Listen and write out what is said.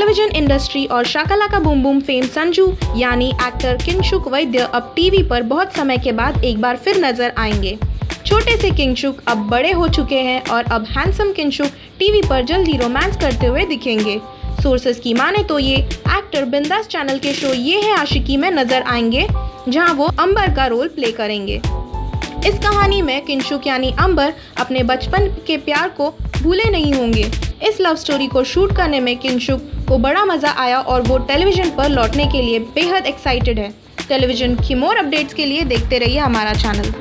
Indian industry और शाकाला का boom boom fame Sanju, यानी एक्टर किंशुक वैद्य अब टीवी पर बहुत समय के बाद एक बार फिर नज़र आएँगे। छोटे से किंशुक अब बड़े हो चुके हैं और अब हैंडसम किंशुक टीवी पर जल्द रोमांस करते हुए दिखेंगे। सोर्सेस की माने तो ये एक्टर बिंदास चैनल के शो ये है आशिकी में नज़र आएँगे, जहाँ वो अंबर का रोल प्ले करेंगे। इस कहानी में किंशुक यानी अंबर अपने बचपन के प्यार को भूले नहीं होंगे। इस लव स्टोरी को शूट करने में किंशुक को बड़ा मज़ा आया और वो टेलीविज़न पर लौटने के लिए बेहद एक्साइटेड है। टेलीविज़न की मोर अपडेट्स के लिए देखते रहिए हमारा चैनल